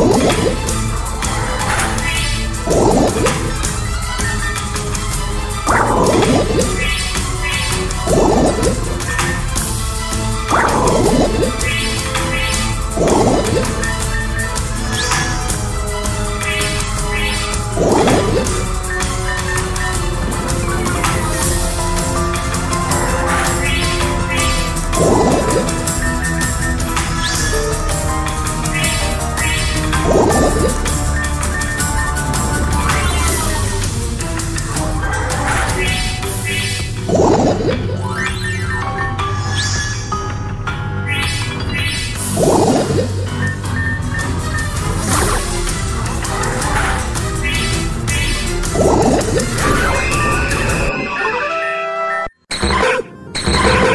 Okay. Yeah.